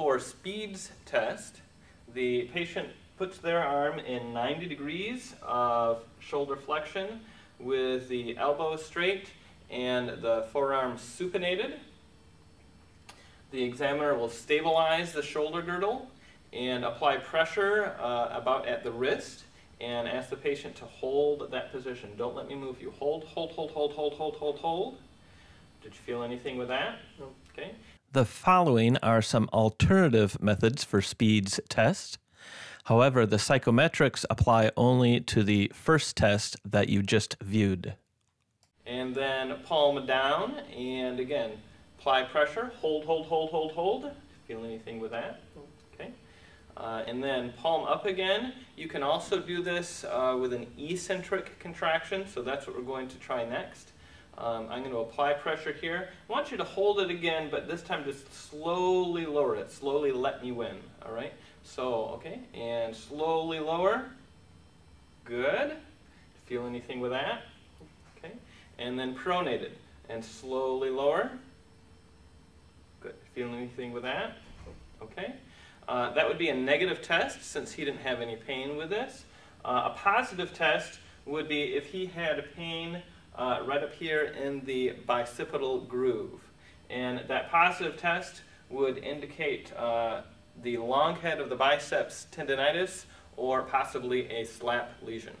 for Speed's test, the patient puts their arm in 90 degrees of shoulder flexion with the elbow straight and the forearm supinated. The examiner will stabilize the shoulder girdle and apply pressure uh, about at the wrist and ask the patient to hold that position. Don't let me move you. Hold, hold, hold, hold, hold, hold, hold, hold. Did you feel anything with that? No. Okay. The following are some alternative methods for SPEED's test. However, the psychometrics apply only to the first test that you just viewed. And then palm down, and again, apply pressure, hold, hold, hold, hold, hold. Feel anything with that? Okay. Uh, and then palm up again. You can also do this uh, with an eccentric contraction, so that's what we're going to try next. Um, I'm going to apply pressure here. I want you to hold it again, but this time just slowly lower it. Slowly let me win, all right? So, okay, and slowly lower. Good. Feel anything with that? Okay. And then pronated. And slowly lower. Good. Feel anything with that? Okay. Uh, that would be a negative test since he didn't have any pain with this. Uh, a positive test would be if he had pain uh, right up here in the bicipital groove. And that positive test would indicate uh, the long head of the biceps tendonitis or possibly a SLAP lesion.